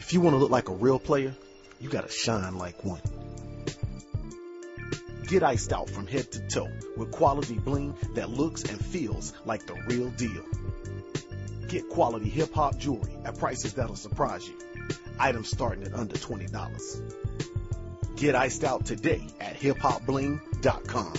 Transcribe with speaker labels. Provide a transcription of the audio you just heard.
Speaker 1: If you want to look like a real player, you gotta shine like one. Get iced out from head to toe with quality bling that looks and feels like the real deal. Get quality hip hop jewelry at prices that'll surprise you. Items starting at under $20. Get iced out today at hiphopbling.com.